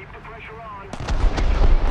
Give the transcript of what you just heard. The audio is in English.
Keep the pressure on.